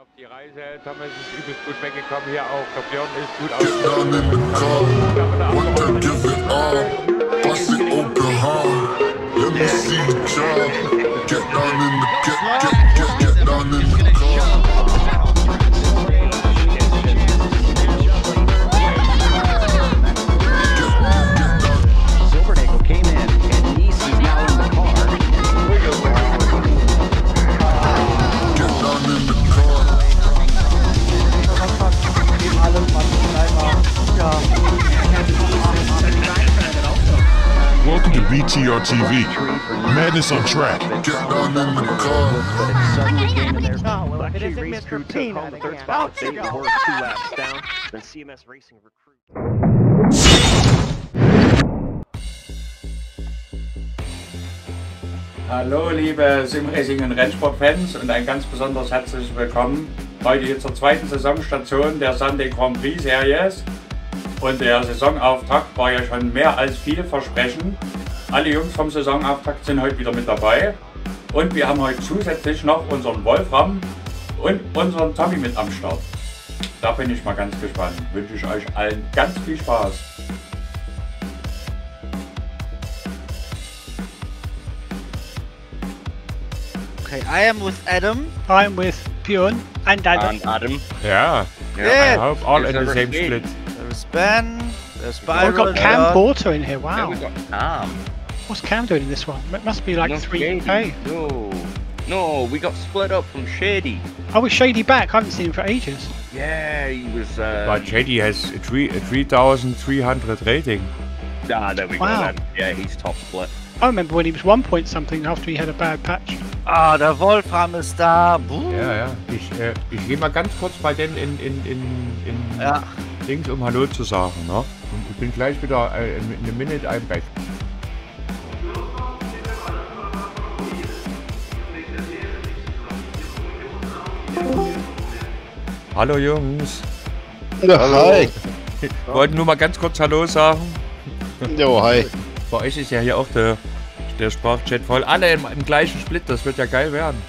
Auf die Reise, Thomas ist übelst gut weggekommen hier auch. Björn ist gut try. Get down in the get get Welcome to BTR TV. Madness on track. Get down in the car. Actually, isn't race crew took home the third two laps down. Then CMS Racing recruit. Hallo liebe Simracing und Rennsport-Fans und ein ganz besonderes herzliches Willkommen heute hier zur zweiten Saisonstation der Sunday Grand Prix Series. Und der Saisonauftakt war ja schon mehr als vielversprechend. Alle Jungs vom Saisonauftakt sind heute wieder mit dabei. Und wir haben heute zusätzlich noch unseren Wolfram und unseren Tommy mit am Start. Da bin ich mal ganz gespannt. Wünsche ich euch allen ganz viel Spaß. Okay, I am with Adam. I'm with Björn and Adam. And Adam. Ja, Yeah. I hope all in There's the a same split. There's Ben. There's Oh, Byron. I've got Cam. Porter in here. Wow. we got Cam. What's Cam doing in this one? It must be like No, 3K. Shady. No. No, we got split up from Shady. Oh, was Shady back? I haven't seen him for ages. Yeah, he was. Uh, But Shady has a three- a 3,300 rating. Ah, there we Wow. go then. Yeah, he's top split. I remember when he was one point something after he had a bad patch. Ah, der Wolfram ist da. Buh. Ja, ja. Ich, äh, ich gehe mal ganz kurz bei denen in, in, in, in Ja. Dings, um Hallo zu sagen. Ne? Und ich bin gleich wieder äh, in in a minute I'm Hallo Jungs. Ja, hi. Ich wollte nur mal ganz kurz Hallo sagen. Jo, hi. Bei euch ist ja hier auch der, der Sprachchat voll. Alle im, im gleichen Split, das wird ja geil werden.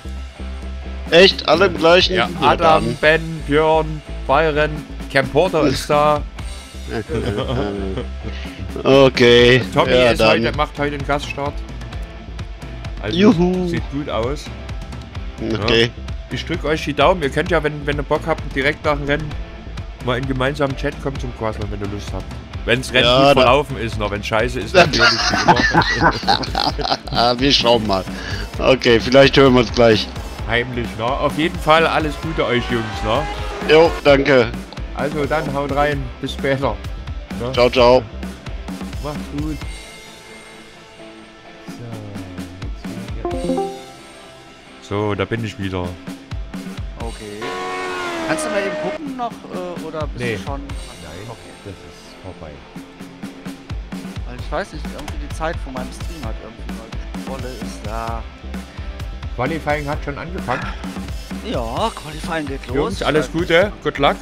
Echt? Alle im gleichen? Ja, Adam. Ben, Björn, Byron, Cam Porter ist da. Okay. Tommy ja, ist dann. heute, macht heute einen Gaststart. Also Juhu. sieht gut aus. Okay. Ich drücke euch die Daumen. Ihr könnt ja, wenn, wenn ihr Bock habt, direkt nach dem Rennen mal in gemeinsamen Chat kommen zum Quasseln, wenn ihr Lust habt. Wenn das Rennen Ja, gut verlaufen ist noch, wenn scheiße ist, natürlich. Ah, wir schauen mal. Okay, vielleicht hören wir uns gleich. Heimlich, ne? Auf jeden Fall alles Gute euch Jungs, ne? Jo, danke. Also dann haut rein. Bis später. Ne? Ciao, ciao. Macht's gut. So, da bin ich wieder. Okay. Kannst du mal eben gucken noch äh, oder bist Nee. du schon? Nein, Okay. das ist vorbei. Weil ich weiß nicht, irgendwie die Zeit von meinem Stream hat irgendwie mal Wolle ist da. Qualifying hat schon angefangen. Ja, Qualifying geht los. Jungs, alles Gute, good luck.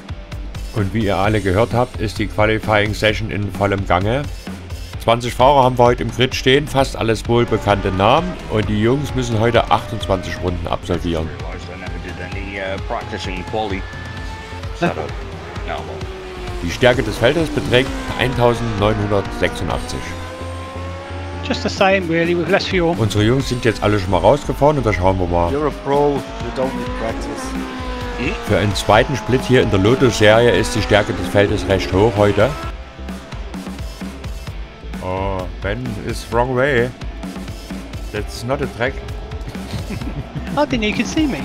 Und wie ihr alle gehört habt, ist die Qualifying Session in vollem Gange. 20 Fahrer haben wir heute im Grid stehen, fast alles wohlbekannte Namen. Und die Jungs müssen heute 28 Runden absolvieren. Uh, practicing quali. Setup. no, well. Die Stärke des Feldes beträgt 1986. Just the same, really, with less fuel. Unsere Jungs sind jetzt alle schon mal rausgefahren und da schauen wir mal. You're a pro, you don't need practice. Für einen zweiten Split hier in der Lotus-Serie ist die Stärke des Feldes recht hoch heute. Oh, Ben is wrong way. That's not a track. I didn't know you could see me.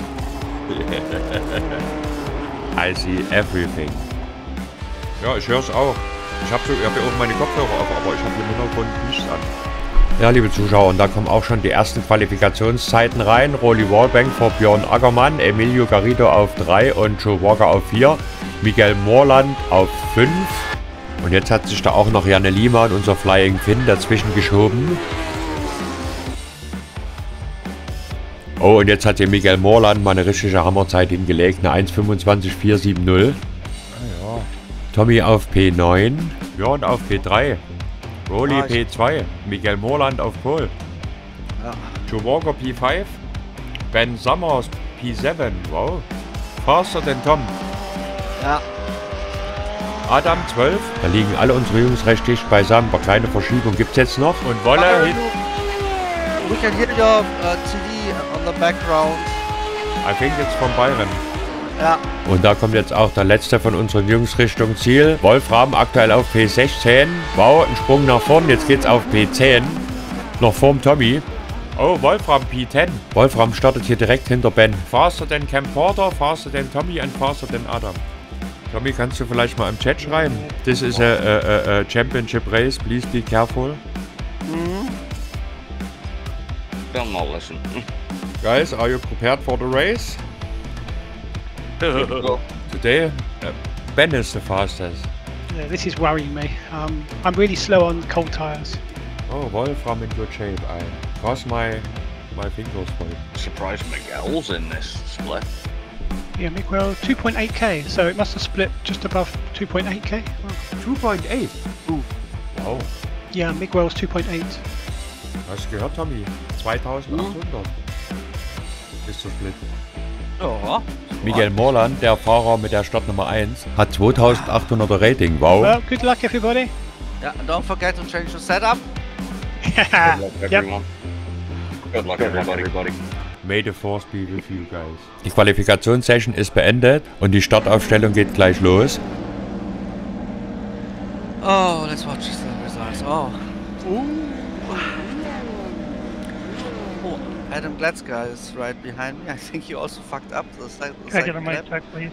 I see everything. Ja, ich höre es auch. Ich habe hab ja auch meine Kopfhörer auf, aber ich habe im Hintergrund nichts an. Ja, liebe Zuschauer, und da kommen auch schon die ersten Qualifikationszeiten rein. Rolly Wallbank vor Björn Ackermann, Emilio Garrido auf 3 und Joe Walker auf 4. Miguel Moorland auf 5. Und jetzt hat sich da auch noch Janne Lima und unser Flying Finn dazwischen geschoben. Oh, und jetzt hat hier Miguel Moorland mal eine richtige Hammerzeit hingelegt, eine 1.25.470. Tommy auf P9, Björn auf P3, Rolly Ah, ich- P2, Miguel Moorland auf Pole, Ja. Joe Walker P5, Ben Summers P7, wow, Faster denn Tom. Ja. Adam 12. Da liegen alle unsere Jungs recht dicht beisammen. Eine kleine Verschiebung gibt es jetzt noch. Und Wolle hin. We can hear your uh, TV the background. I think it's von Bayern. Ja. Und da kommt jetzt auch der letzte von unseren Jungs Richtung Ziel. Wolfram aktuell auf P16. Wow, ein Sprung nach vorn. Jetzt geht's auf P10. Noch vorm Tommy. Oh, Wolfram P10. Wolfram startet hier direkt hinter Ben. Faster denn Cam Porter, faster denn Tommy und faster denn Adam. Tommy, kannst du vielleicht mal im Chat schreiben? This is a, a, a, a championship race. Please be careful. They'll not listen. Guys, are you prepared for the race? Today, uh, Ben is the fastest. Yeah, this is worrying me. Um, I'm really slow on cold tyres. Oh, Wolfram in good shape. I cross my my fingers for it. Surprised Miguel's in this split. Yeah, Miguel 2.8k, so it must have split just above 2.8k. Well, 2.8. Wow. yeah, Miguel's 2.8. Hast du gehört, Tommy? 2800 ist der Split. Ja. Miguel Morland, der Fahrer mit der Startnummer 1, hat 2800er Rating. Wow. Well, good luck, everybody. Yeah, don't forget to change your setup. Good luck, Yep. everyone. Good luck, everybody. everybody. May the force be with you guys. Die Qualifikationssession ist beendet und die Startaufstellung geht gleich los. Oh, let's watch the results. Oh. Oh, Adam Glatska is right behind me. I think he also fucked up the, sec- the Can I get a second mic check, please?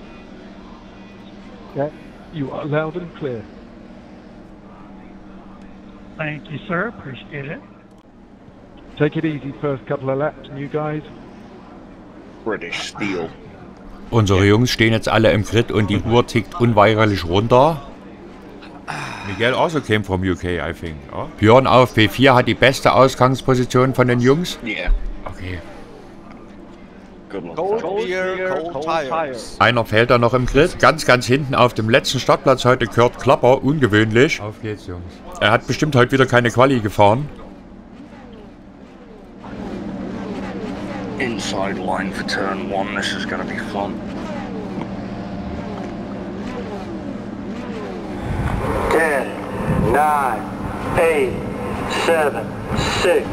Yeah, you are loud and clear. Thank you, sir. Appreciate it. Take it easy first couple of laps, and you guys. British Steel. Unsere Jungs stehen jetzt alle im Grid und die Uhr tickt unweigerlich runter. Miguel also came from UK, I think. Oh. Björn auf P4 hat die beste Ausgangsposition von den Jungs. Yeah. Okay. Cold beer, cold, tires. Einer fehlt da noch im Grid. Ganz, ganz hinten auf dem letzten Startplatz heute Kurt Klapper. Ungewöhnlich. Auf geht's, Jungs. Er hat bestimmt heute wieder keine Quali gefahren. Inside line for turn one. This is gonna be fun. Ten, nine, eight, seven, six,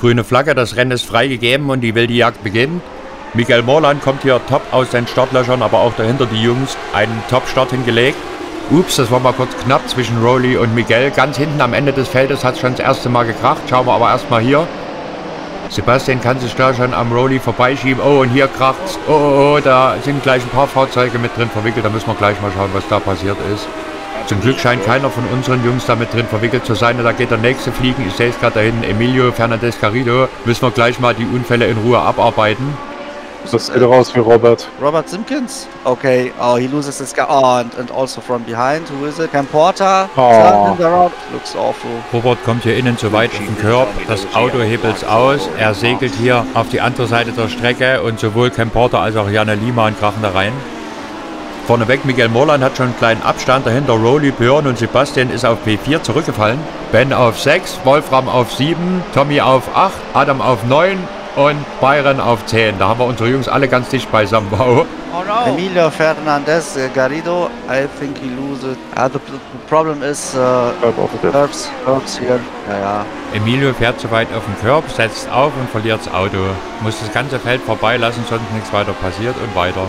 Grüne Flagge, das Rennen ist freigegeben und die wilde Jagd beginnt. Michael Morland kommt hier top aus den Startlöchern, aber auch dahinter die Jungs einen Top-Start hingelegt. Ups, das war mal kurz knapp zwischen Rowley und Miguel. Ganz hinten am Ende des Feldes hat es schon das erste Mal gekracht. Schauen wir aber erstmal hier. Sebastian kann sich da schon am Rowley vorbeischieben. Oh, und hier kracht's. Oh, oh, oh, da sind gleich ein paar Fahrzeuge mit drin verwickelt. Da müssen wir gleich mal schauen, was da passiert ist. Zum Glück scheint keiner von unseren Jungs da mit drin verwickelt zu sein. Da geht der nächste fliegen. Ich sehe es gerade da hinten. Emilio Fernandez Garrido. Müssen wir gleich mal die Unfälle in Ruhe abarbeiten. Das sieht raus wie Robert. Robert Simpkins? Okay, oh, he loses his guy. Oh, and, and also from behind, who is it? Cam Porter? Oh. Looks awful. Robert kommt hier innen zu weit auf den Curb. Das Auto hebelt's aus. Er segelt hier auf die andere Seite der Strecke und sowohl Cam Porter als auch Janne Liemann krachen da rein. Vorneweg Miguel Morland hat schon einen kleinen Abstand. Dahinter Rowley, Björn und Sebastian ist auf P4 zurückgefallen. Ben auf 6, Wolfram auf 7, Tommy auf 8, Adam auf 9 und Byron auf 10. Da haben wir unsere Jungs alle ganz dicht beisammen. Wow. Oh no! Emilio Fernandez uh, Garrido, I think he loses. Uh, the, the problem is uh, curbs, curbs here. Ja, ja. Emilio fährt zu weit auf den Curb, setzt auf und verliert das Auto. Muss das ganze Feld vorbeilassen, sonst nichts weiter passiert und weiter.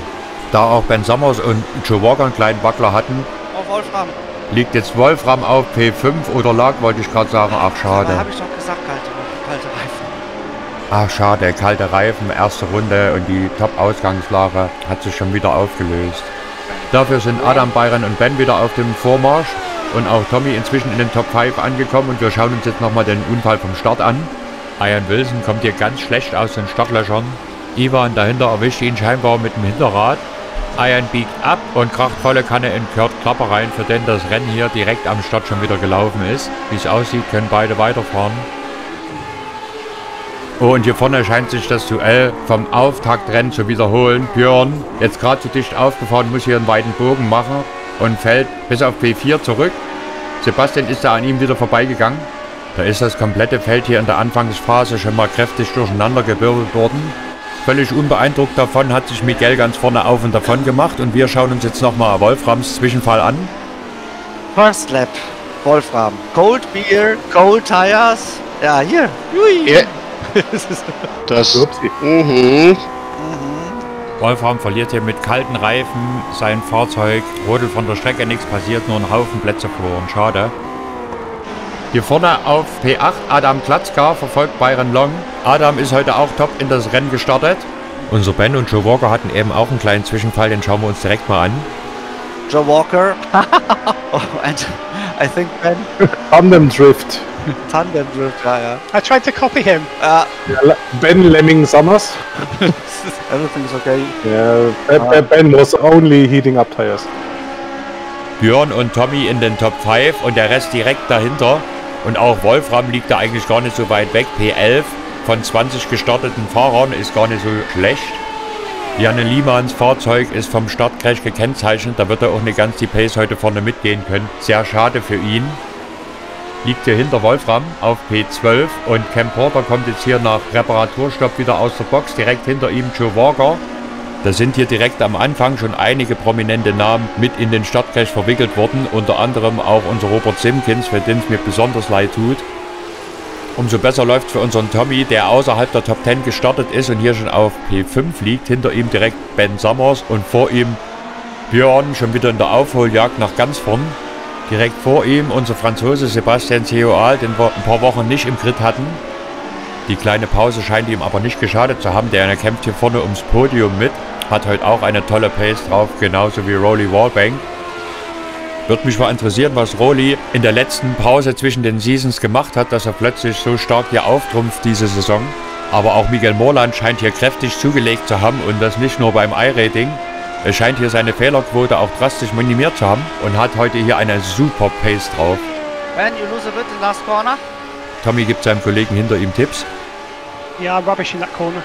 Da auch Ben Summers und Joe Walker einen kleinen Wackler hatten, Oh, Wolfram. liegt jetzt Wolfram auf P5 oder lag, wollte ich gerade sagen. Ach, Da schade. habe ich doch gesagt, kalte, kalte Reifen. Ach, schade. Kalte Reifen, erste Runde und die Top-Ausgangslage hat sich schon wieder aufgelöst. Dafür sind Adam, Byron und Ben wieder auf dem Vormarsch und auch Tommy inzwischen in den Top 5 angekommen und wir schauen uns jetzt nochmal den Unfall vom Start an. Ian Wilson kommt hier ganz schlecht aus den Startlöchern. Ivan dahinter erwischt ihn scheinbar mit dem Hinterrad. Ian biegt ab und kracht volle Kanne in Kurt Klapper rein, für den das Rennen hier direkt am Start schon wieder gelaufen ist. Wie es aussieht, können beide weiterfahren. Oh, und hier vorne scheint sich das Duell vom Auftaktrennen zu wiederholen. Björn, jetzt gerade zu dicht aufgefahren, muss hier einen weiten Bogen machen und fällt bis auf P4 zurück. Sebastian ist da an ihm wieder vorbeigegangen. Da ist das komplette Feld hier in der Anfangsphase schon mal kräftig durcheinander gewirbelt worden. Völlig unbeeindruckt davon hat sich Miguel ganz vorne auf und davon gemacht und wir schauen uns jetzt nochmal Wolframs Zwischenfall an. First Lap, Wolfram. Cold Beer, Cold Tires. Ja, hier. Hui. Das. Mhm. Wolfram verliert hier mit kalten Reifen sein Fahrzeug, rodelt von der Strecke, nichts passiert, nur ein Haufen Plätze verloren. Schade. Hier vorne auf P8 Adam Klatzka verfolgt Byron Long. Adam ist heute auch top in das Rennen gestartet. Unser Ben und Joe Walker hatten eben auch einen kleinen Zwischenfall, den schauen wir uns direkt mal an. Joe Walker. oh, and I think Ben. Tandem Drift. Tandem Drift, ja, ja. I tried to copy him. Uh, Yeah, Le- Ben Lemming Summers. everything's okay. Yeah, Ben, was only heating up tires. Björn und Tommy in den Top 5 und der Rest direkt dahinter. Und auch Wolfram liegt da eigentlich gar nicht so weit weg. P11 von 20 gestarteten Fahrern ist gar nicht so schlecht. Janne Liemans Fahrzeug ist vom Startcrash gekennzeichnet. Da wird er auch nicht ganz die Pace heute vorne mitgehen können. Sehr schade für ihn. Liegt hier hinter Wolfram auf P12 und Cam Porter kommt jetzt hier nach Reparaturstopp wieder aus der Box. Direkt hinter ihm Joe Walker. Da sind hier direkt am Anfang schon einige prominente Namen mit in den Startcrash verwickelt worden, unter anderem auch unser Robert Simpkins, für den es mir besonders leid tut. Umso besser läuft für unseren Tommy, der außerhalb der Top 10 gestartet ist und hier schon auf P5 liegt. Hinter ihm direkt Ben Summers und vor ihm Björn schon wieder in der Aufholjagd nach ganz vorn. Direkt vor ihm unser Franzose Sebastian Theoal, den wir ein paar Wochen nicht im Grid hatten. Die kleine Pause scheint ihm aber nicht geschadet zu haben, der kämpft hier vorne ums Podium mit. Hat heute auch eine tolle Pace drauf, genauso wie Rolly Wallbank. Würde mich mal interessieren, was Rolly in der letzten Pause zwischen den Seasons gemacht hat, dass er plötzlich so stark hier auftrumpft diese Saison. Aber auch Miguel Morland scheint hier kräftig zugelegt zu haben und das nicht nur beim I-Rating. Er scheint hier seine Fehlerquote auch drastisch minimiert zu haben und hat heute hier eine super Pace drauf. Ben, you lose a bit in last corner. Tommy gibt seinem Kollegen hinter ihm Tipps. Yeah, rubbish in that corner.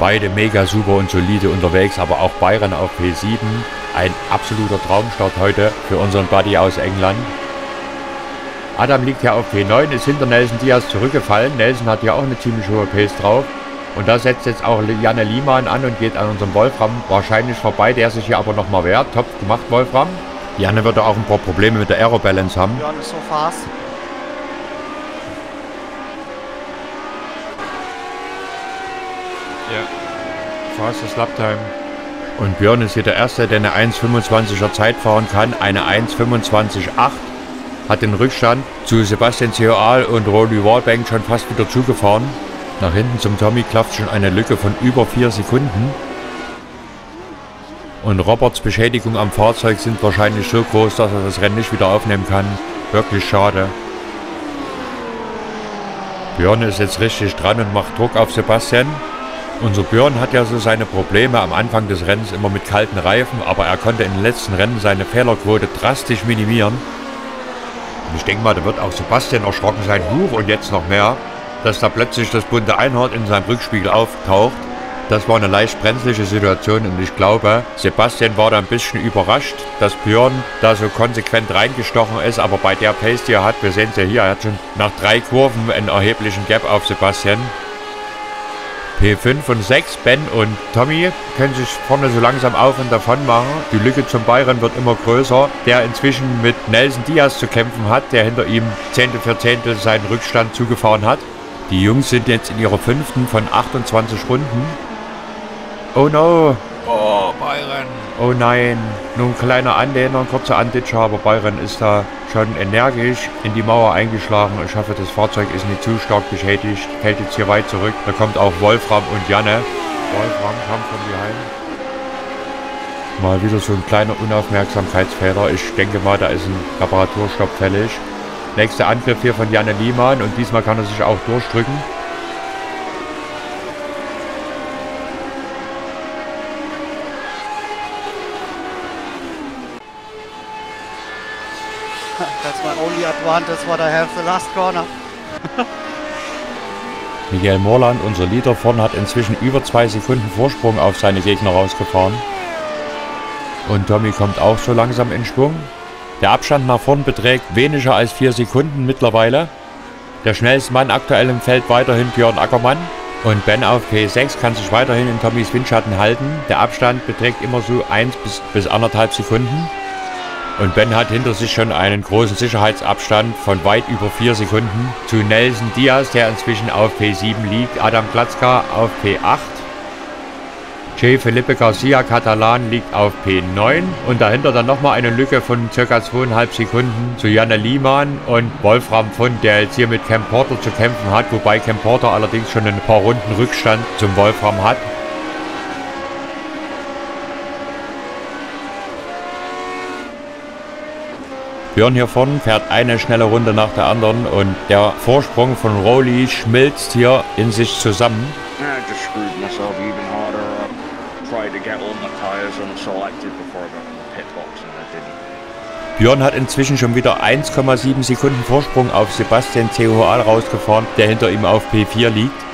Beide mega super und solide unterwegs, aber auch Byron auf P7. Ein absoluter Traumstart heute für unseren Buddy aus England. Adam liegt ja auf P9, ist hinter Nelson Diaz zurückgefallen. Nelson hat ja auch eine ziemlich hohe Pace drauf. Und da setzt jetzt auch Janne Liemann an und geht an unserem Wolfram wahrscheinlich vorbei, der sich hier aber nochmal wehrt. Top gemacht, Wolfram. Janne wird auch ein paar Probleme mit der Aerobalance haben. Björn is so fast. Ja. Fastest Laptime. Und Björn ist hier der Erste, der eine 1,25er Zeit fahren kann. Eine 1,25,8 hat den Rückstand zu Sebastian Theoal und Rolly Wallbank schon fast wieder zugefahren. Nach hinten zum Tommy klafft schon eine Lücke von über 4 Sekunden. Und Roberts Beschädigung am Fahrzeug sind wahrscheinlich so groß, dass er das Rennen nicht wieder aufnehmen kann. Wirklich schade. Björn ist jetzt richtig dran und macht Druck auf Sebastian. Unser Björn hat ja so seine Probleme am Anfang des Rennens immer mit kalten Reifen, aber er konnte in den letzten Rennen seine Fehlerquote drastisch minimieren. Und ich denke mal, da wird auch Sebastian erschrocken sein, Huch und jetzt noch mehr, dass da plötzlich das bunte Einhorn in seinem Rückspiegel auftaucht. Das war eine leicht brenzliche Situation und ich glaube, Sebastian war da ein bisschen überrascht, dass Björn da so konsequent reingestochen ist, aber bei der Pace, die er hat, wir sehen es ja hier, er hat schon nach drei Kurven einen erheblichen Gap auf Sebastian. P5 und 6, Ben und Tommy können sich vorne so langsam auf und davon machen. Die Lücke zum Bayern wird immer größer, der inzwischen mit Nelson Diaz zu kämpfen hat, der hinter ihm Zehntel für Zehntel seinen Rückstand zugefahren hat. Die Jungs sind jetzt in ihrer fünften von 28 Runden. Oh no! Oh, Byron! Oh nein! Nur ein kleiner Anlehner, ein kurzer Anditscher, aber Byron ist da schon energisch in die Mauer eingeschlagen. Ich hoffe, das Fahrzeug ist nicht zu stark beschädigt. Fällt jetzt hier weit zurück. Da kommt auch Wolfram und Janne. Wolfram kam von behind. Mal wieder so ein kleiner Unaufmerksamkeitsfehler. Ich denke mal, da ist ein Reparaturstopp fällig. Nächster Angriff hier von Janne Liemann und diesmal kann er sich auch durchdrücken. That's my only advantage what I have the last corner. Miguel Morland, unser Leader vorne, hat inzwischen über zwei Sekunden Vorsprung auf seine Gegner rausgefahren. Und Tommy kommt auch so langsam in Schwung. Der Abstand nach vorn beträgt weniger als 4 Sekunden mittlerweile. Der schnellste Mann aktuell im Feld weiterhin Björn Ackermann. Und Ben auf P6 kann sich weiterhin in Tommys Windschatten halten. Der Abstand beträgt immer so 1 bis, bis 1,5 Sekunden. Und Ben hat hinter sich schon einen großen Sicherheitsabstand von weit über 4 Sekunden zu Nelson Diaz, der inzwischen auf P7 liegt, Adam Klatzka auf P8. J. Felipe Garcia Catalan liegt auf P9 und dahinter dann nochmal eine Lücke von ca. 2,5 Sekunden zu Janne Liemann und Wolfram Fund, der jetzt hier mit Cam Porter zu kämpfen hat, wobei Cam Porter allerdings schon ein paar Runden Rückstand zum Wolfram hat. Björn hier vorne fährt eine schnelle Runde nach der anderen und der Vorsprung von Rowley schmilzt hier in sich zusammen. I Björn hat inzwischen schon wieder 1,7 Sekunden Vorsprung auf Sebastian CHL rausgefahren, der hinter ihm auf P4 liegt.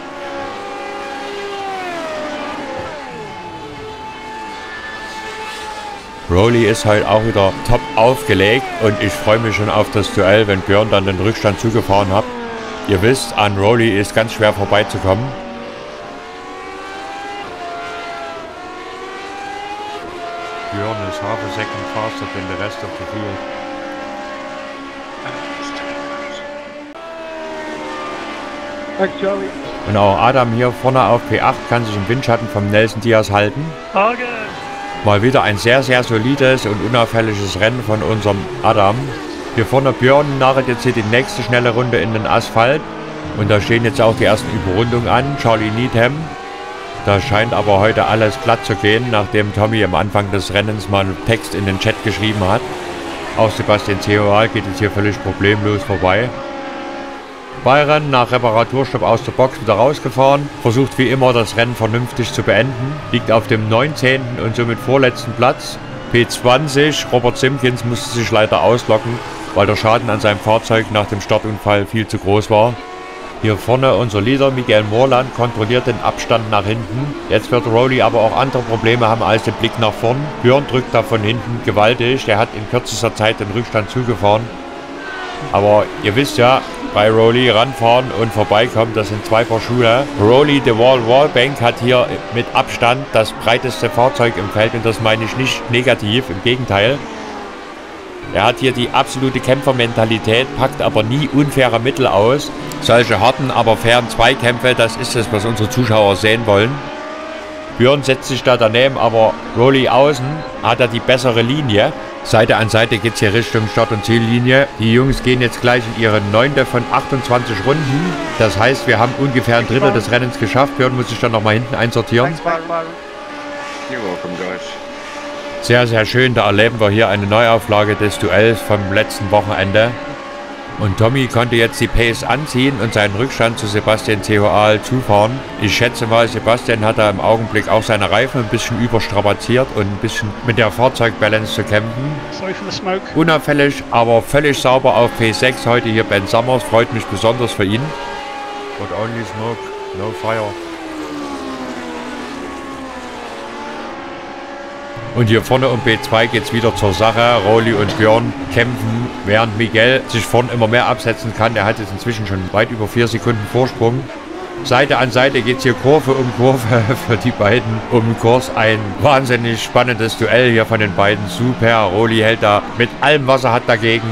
Rowley ist halt auch wieder top aufgelegt und ich freue mich schon auf das Duell, wenn Björn dann den Rückstand zugefahren hat. Ihr wisst, an Rowley ist ganz schwer vorbeizukommen. Björn is half a second faster than the rest of the field. Thanks, Charlie. Und auch Adam hier vorne auf P8 kann sich im Windschatten vom Nelson Diaz halten. Mal wieder ein sehr, sehr solides und unauffälliges Rennen von unserem Adam. Hier vorne Björn narrt jetzt hier die nächste schnelle Runde in den Asphalt. Und da stehen jetzt auch die ersten Überrundungen an. Charlie Needham. Da scheint aber heute alles glatt zu gehen, nachdem Tommy am Anfang des Rennens mal einen Text in den Chat geschrieben hat. Auch Sebastian Theoral geht jetzt hier völlig problemlos vorbei. Bayern nach Reparaturstopp aus der Box wieder rausgefahren, versucht wie immer das Rennen vernünftig zu beenden, liegt auf dem 19. und somit vorletzten Platz. P20, Robert Simpkins musste sich leider auslocken, weil der Schaden an seinem Fahrzeug nach dem Startunfall viel zu groß war. Hier vorne unser Leader Miguel Morland kontrolliert den Abstand nach hinten. Jetzt wird Rowley aber auch andere Probleme haben als den Blick nach vorn. Björn drückt da von hinten gewaltig, der hat in kürzester Zeit den Rückstand zugefahren. Aber ihr wisst ja, bei Rowley ranfahren und vorbeikommen, das sind zwei Paar Schuhe. Rowley The Wall Wallbank hat hier mit Abstand das breiteste Fahrzeug im Feld und das meine ich nicht negativ, im Gegenteil. Er hat hier die absolute Kämpfermentalität, packt aber nie unfaire Mittel aus. Solche harten, aber fairen Zweikämpfe, das ist es, was unsere Zuschauer sehen wollen. Björn setzt sich da daneben, aber Rowley außen hat er die bessere Linie. Seite an Seite geht es hier Richtung Start- und Ziellinie. Die Jungs gehen jetzt gleich in ihre neunte von 28 Runden. Das heißt, wir haben ungefähr ein Drittel des Rennens geschafft. Björn muss sich dann nochmal hinten einsortieren. You're welcome, guys. Sehr, sehr schön. Da erleben wir hier eine Neuauflage des Duells vom letzten Wochenende. Und Tommy konnte jetzt die Pace anziehen und seinen Rückstand zu Sebastian CHL zufahren. Ich schätze mal, Sebastian hat da im Augenblick auch seine Reifen ein bisschen überstrapaziert und ein bisschen mit der Fahrzeugbalance zu kämpfen. Sorry for the smoke. Unauffällig, aber völlig sauber auf P6 heute hier Ben Summers. Freut mich besonders für ihn. But only smoke, no fire. Und hier vorne um B2 geht es wieder zur Sache. Rowley und Björn kämpfen, während Miguel sich vorn immer mehr absetzen kann. Der hat jetzt inzwischen schon weit über 4 Sekunden Vorsprung. Seite an Seite geht es hier Kurve um Kurve für die beiden um Kurs. Ein wahnsinnig spannendes Duell hier von den beiden. Super. Rowley hält da mit allem, was er hat, dagegen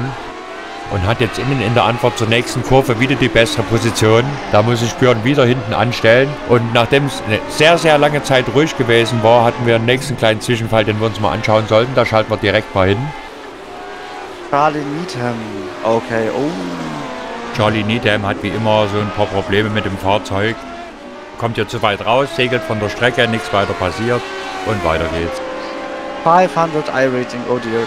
und hat jetzt innen in der Antwort zur nächsten Kurve wieder die bessere Position. Da muss sich Björn wieder hinten anstellen. Und nachdem es eine sehr, sehr lange Zeit ruhig gewesen war, hatten wir einen nächsten kleinen Zwischenfall, den wir uns mal anschauen sollten. Da schalten wir direkt mal hin. Charlie Needham. Okay, oh. Charlie Needham hat wie immer so ein paar Probleme mit dem Fahrzeug. Kommt hier zu weit raus, segelt von der Strecke, nichts weiter passiert und weiter geht's. 500 I-Rating, oh dear.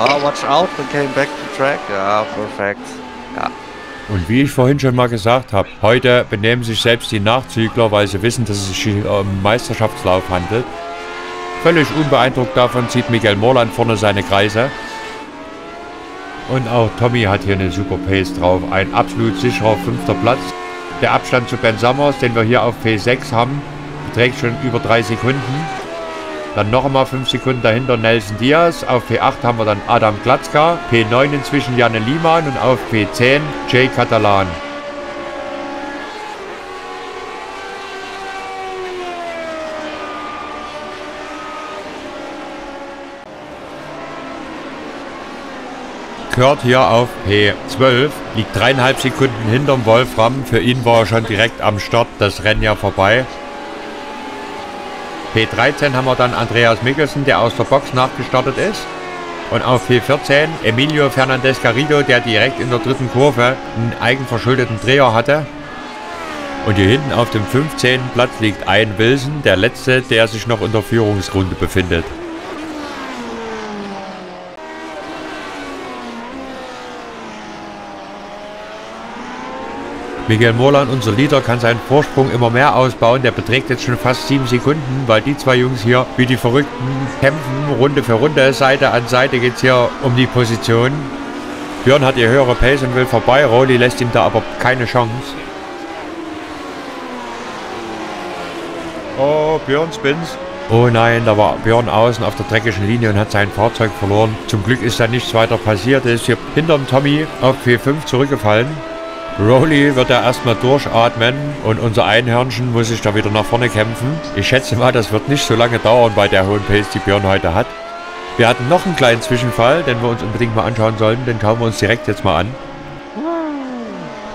Ah, watch out, we came back to track. Ja, perfekt. Ja. Und wie ich vorhin schon mal gesagt habe, heute benehmen sich selbst die Nachzügler, weil sie wissen, dass es sich um Meisterschaftslauf handelt. Völlig unbeeindruckt davon zieht Miguel Morland vorne seine Kreise. Und auch Tommy hat hier eine super Pace drauf. Ein absolut sicherer fünfter Platz. Der Abstand zu Ben Summers, den wir hier auf P6 haben, beträgt schon über drei Sekunden. Dann noch einmal 5 Sekunden dahinter Nelson Diaz. Auf P8 haben wir dann Adam Glatzka. P9 inzwischen Janne Liemann und auf P10 Jay Catalan. Kurt hier auf P12, liegt dreieinhalb Sekunden hinterm Wolfram. Für ihn war er schon direkt am Start, das Rennen ja vorbei. P13 haben wir dann Andreas Mikkelsen, der aus der Box nachgestartet ist. Und auf P14 Emilio Fernandez Garrido, der direkt in der dritten Kurve einen eigenverschuldeten Dreher hatte. Und hier hinten auf dem 15. Platz liegt Ian Wilson, der letzte, der sich noch in der Führungsrunde befindet. Miguel Morlan, unser Leader, kann seinen Vorsprung immer mehr ausbauen. Der beträgt jetzt schon fast sieben Sekunden, weil die zwei Jungs hier wie die Verrückten kämpfen. Runde für Runde, Seite an Seite geht es hier um die Position. Björn hat die höhere Pace und will vorbei. Rowley lässt ihm da aber keine Chance. Oh, Björn spins. Oh nein, da war Björn außen auf der dreckigen Linie und hat sein Fahrzeug verloren. Zum Glück ist da nichts weiter passiert. Er ist hier hinterm Tommy auf P5 zurückgefallen. Rowley wird ja erstmal durchatmen und unser Einhörnchen muss sich da wieder nach vorne kämpfen. Ich schätze mal, das wird nicht so lange dauern bei der hohen Pace, die Björn heute hat. Wir hatten noch einen kleinen Zwischenfall, den wir uns unbedingt mal anschauen sollten. Den schauen wir uns direkt jetzt mal an.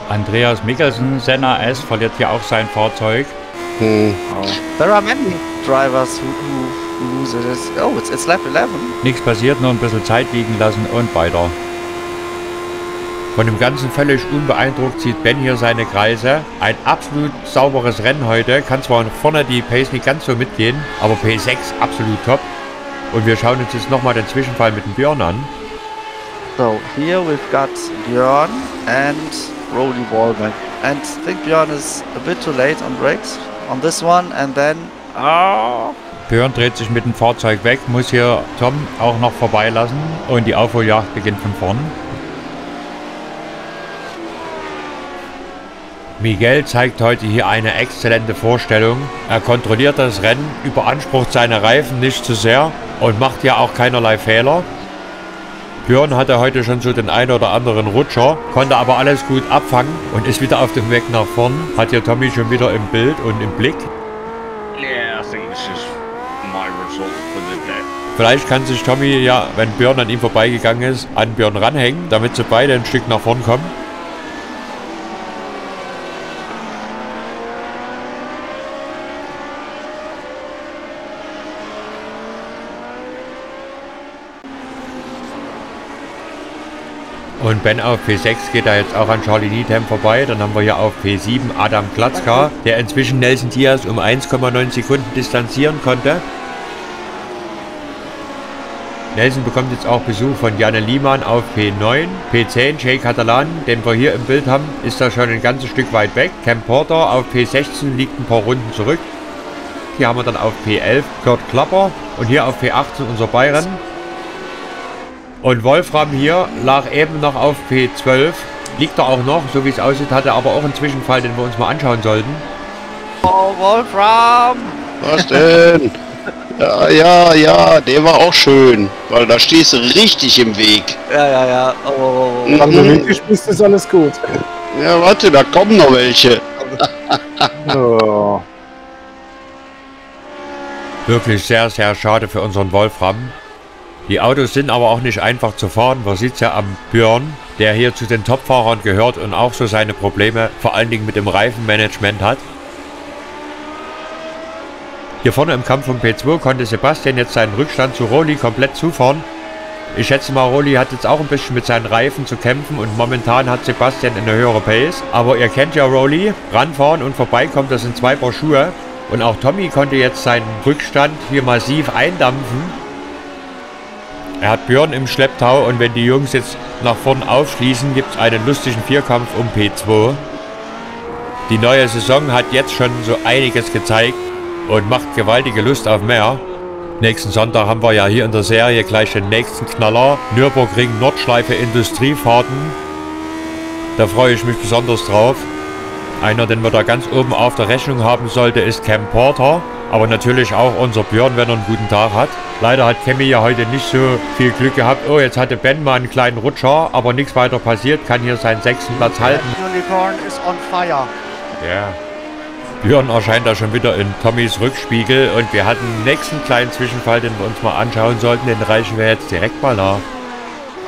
Andreas Mikkelsen, Senna S, verliert hier auch sein Fahrzeug. Hm. There are many drivers who, who, who lose this. Oh, it's, it's lap 11. Nichts passiert, nur ein bisschen Zeit liegen lassen und weiter. Von dem Ganzen völlig unbeeindruckt zieht Ben hier seine Kreise. Ein absolut sauberes Rennen heute. Kann zwar vorne die Pace nicht ganz so mitgehen, aber P6 absolut top. Und wir schauen uns jetzt nochmal den Zwischenfall mit dem Björn an. So, here we've got Björn and Rowley Wallman. And I think Björn is a bit too late on brakes on this one. And then... Oh. Björn dreht sich mit dem Fahrzeug weg, muss hier Tom auch noch vorbeilassen. Und die Aufholjagd beginnt von vorn. Miguel zeigt heute hier eine exzellente Vorstellung. Er kontrolliert das Rennen, überansprucht seine Reifen nicht zu sehr und macht ja auch keinerlei Fehler. Björn hatte heute schon so den einen oder anderen Rutscher, konnte aber alles gut abfangen und ist wieder auf dem Weg nach vorn. Hat hier Tommy schon wieder im Bild und im Blick. Yeah, I think this is my result for the day. Vielleicht kann sich Tommy ja, wenn Björn an ihm vorbeigegangen ist, an Björn ranhängen, damit sie beide ein Stück nach vorn kommen. Und Ben auf P6 geht da jetzt auch an Charlie Needham vorbei. Dann haben wir hier auf P7 Adam Klatzka, der inzwischen Nelson Diaz um 1,9 Sekunden distanzieren konnte. Nelson bekommt jetzt auch Besuch von Janne Liemann auf P9. P10 Jay Catalan, den wir hier im Bild haben, ist da schon ein ganzes Stück weit weg. Cam Porter auf P16 liegt ein paar Runden zurück. Hier haben wir dann auf P11 Kurt Klapper und hier auf P18 unser Bayern. Und Wolfram hier lag eben noch auf P12. Liegt er auch noch, so wie es aussieht, hatte aber auch einen Zwischenfall, den wir uns mal anschauen sollten. Oh, Wolfram! Was denn? Ja, ja, ja, der war auch schön. Weil da stehst du richtig im Weg. Ja, ja, ja. Oh, oh, oh. Mhm. Solange du mitgespielt ist alles gut. Ja, warte, da kommen noch welche. Oh. Wirklich sehr, sehr schade für unseren Wolfram. Die Autos sind aber auch nicht einfach zu fahren. Man sieht es ja am Björn, der hier zu den Topfahrern gehört und auch so seine Probleme vor allen Dingen mit dem Reifenmanagement hat. Hier vorne im Kampf um P2 konnte Sebastian jetzt seinen Rückstand zu Roli komplett zufahren. Ich schätze mal, Roli hat jetzt auch ein bisschen mit seinen Reifen zu kämpfen und momentan hat Sebastian eine höhere Pace. Aber ihr kennt ja Roli, ranfahren und vorbeikommen, das sind zwei Paar Schuhe. Und auch Tommy konnte jetzt seinen Rückstand hier massiv eindampfen. Er hat Björn im Schlepptau und wenn die Jungs jetzt nach vorn aufschließen, gibt es einen lustigen Vierkampf um P2. Die neue Saison hat jetzt schon so einiges gezeigt und macht gewaltige Lust auf mehr. Nächsten Sonntag haben wir ja hier in der Serie gleich den nächsten Knaller. Nürburgring Nordschleife Industriefahrten. Da freue ich mich besonders drauf. Einer, den wir da ganz oben auf der Rechnung haben sollte, ist Cam Porter. Aber natürlich auch unser Björn, wenn er einen guten Tag hat. Leider hat Kemi ja heute nicht so viel Glück gehabt. Oh, jetzt hatte Ben mal einen kleinen Rutscher, aber nichts weiter passiert. Kann hier seinen sechsten Platz halten. Unicorn is on fire. Ja. Björn erscheint da schon wieder in Tommys Rückspiegel und wir hatten einen nächsten kleinen Zwischenfall, den wir uns mal anschauen sollten. Den reichen wir jetzt direkt mal nach.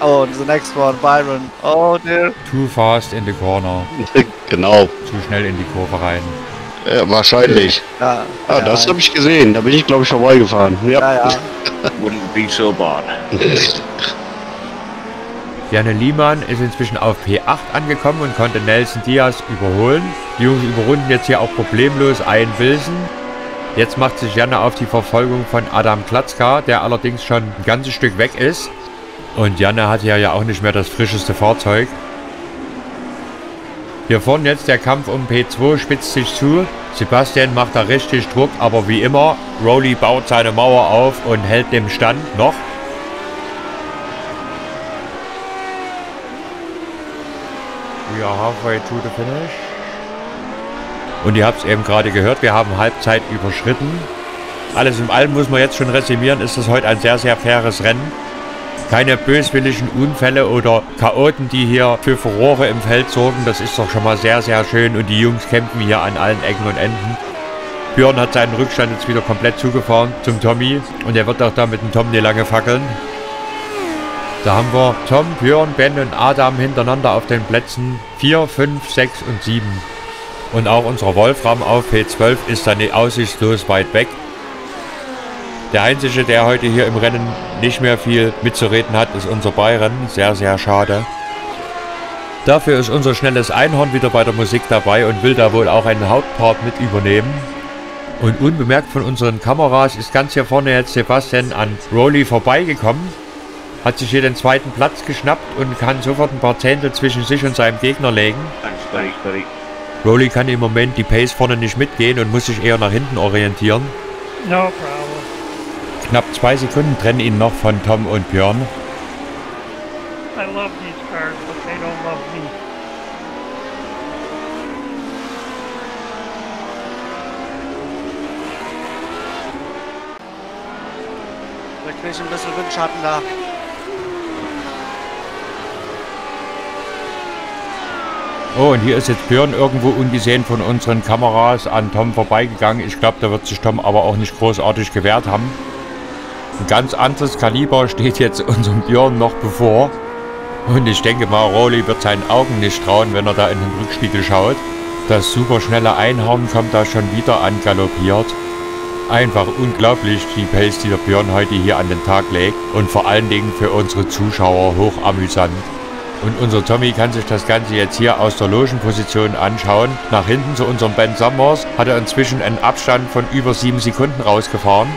Oh, the next one, Byron. Oh dear. Too fast in the corner. Genau. Zu schnell in die Kurve rein. Ja, wahrscheinlich. Ja, Ah, das habe ich gesehen. Da bin ich, glaube ich, vorbeigefahren. Ja. ja, ja. Wouldn't be so bad. Janne Liemann ist inzwischen auf P8 angekommen und konnte Nelson Diaz überholen. Die Jungs überrunden jetzt hier auch problemlos einen Wilson. Jetzt macht sich Janne auf die Verfolgung von Adam Klatzka, der allerdings schon ein ganzes Stück weg ist. Und Janne hat ja ja auch nicht mehr das frischeste Fahrzeug. Hier vorne jetzt der Kampf um P2 spitzt sich zu. Sebastian macht da richtig Druck, aber wie immer, Rowley baut seine Mauer auf und hält dem Stand noch. We are halfway to the finish. Und ihr habt es eben gerade gehört, wir haben Halbzeit überschritten. Alles in allem muss man jetzt schon resümieren, ist das heute ein sehr, sehr faires Rennen. Keine böswilligen Unfälle oder Chaoten, die hier für Furore im Feld sorgen. Das ist doch schon mal sehr, sehr schön. Und die Jungs kämpfen hier an allen Ecken und Enden. Björn hat seinen Rückstand jetzt wieder komplett zugefahren zum Tommy. Und er wird auch da mit dem Tom nicht lange fackeln. Da haben wir Tom, Björn, Ben und Adam hintereinander auf den Plätzen 4, 5, 6 und 7. Und auch unser Wolfram auf P12 ist dann aussichtslos weit weg. Der Einzige, der heute hier im Rennen nicht mehr viel mitzureden hat, ist unser Bayern. Sehr, sehr schade. Dafür ist unser schnelles Einhorn wieder bei der Musik dabei und will da wohl auch einen Hauptpart mit übernehmen. Und unbemerkt von unseren Kameras ist ganz hier vorne jetzt Sebastian an Rowley vorbeigekommen, hat sich hier den zweiten Platz geschnappt und kann sofort ein paar Zehntel zwischen sich und seinem Gegner legen. Rowley kann im Moment die Pace vorne nicht mitgehen und muss sich eher nach hinten orientieren. No problem. Knapp zwei Sekunden trennen ihn noch von Tom und Björn. I love these cars, but they don't love me. Da krieg ich ein bisschen Windschatten da. Oh, und hier ist jetzt Björn irgendwo ungesehen von unseren Kameras an Tom vorbeigegangen. Ich glaube, da wird sich Tom aber auch nicht großartig gewehrt haben. Ein ganz anderes Kaliber steht jetzt unserem Björn noch bevor. Und ich denke mal, Rowley wird seinen Augen nicht trauen, wenn er da in den Rückspiegel schaut. Das superschnelle Einhorn kommt da schon wieder angaloppiert. Einfach unglaublich, die Pace, die der Björn heute hier an den Tag legt. Und vor allen Dingen für unsere Zuschauer hoch amüsant. Und unser Tommy kann sich das Ganze jetzt hier aus der Logenposition anschauen. Nach hinten zu unserem Ben Summers hat er inzwischen einen Abstand von über 7 Sekunden rausgefahren.